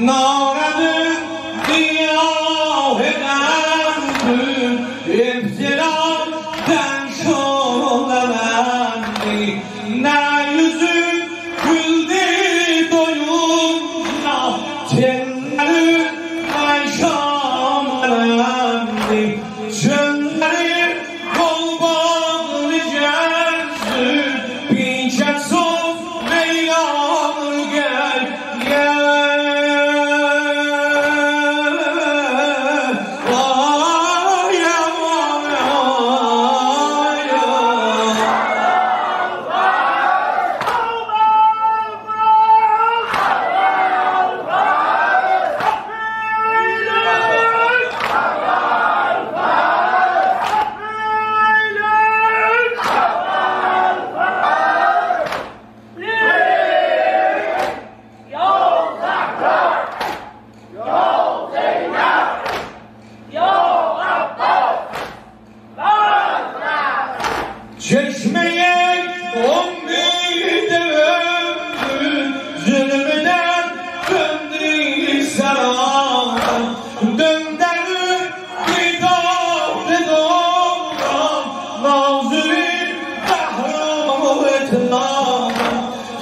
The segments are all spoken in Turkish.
نارد قیاه در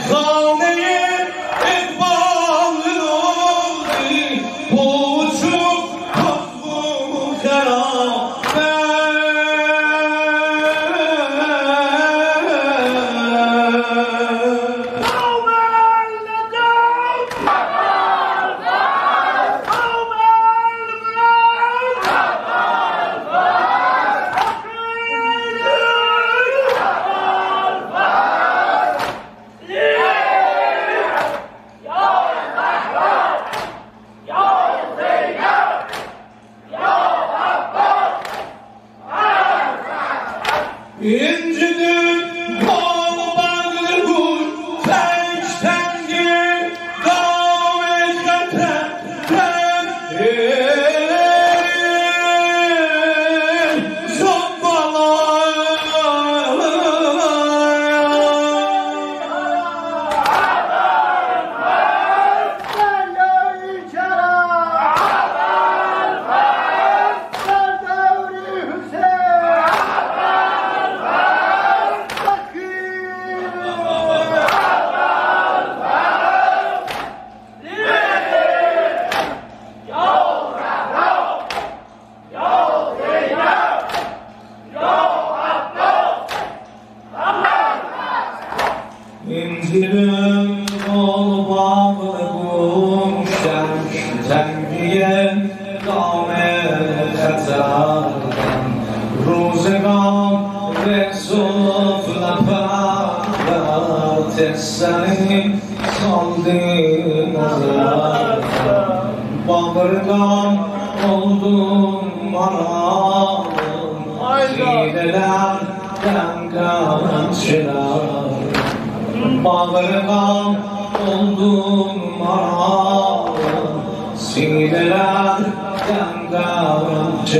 خانه اقبال روزی بود شد bağlı gümüşten Tengiye damet eterken Ruzegan ve sofla parlar Tesseni saldı nazar Bağırgan oldum oldum bana Sideler kankamçılar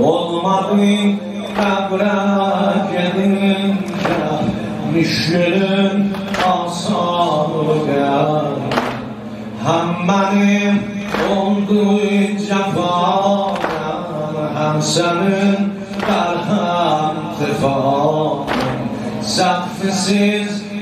Olmadı kabra gelince Müşkülün asalı gel? Hem benim oldu cefam Hem senin merhem tifam Sakfisiz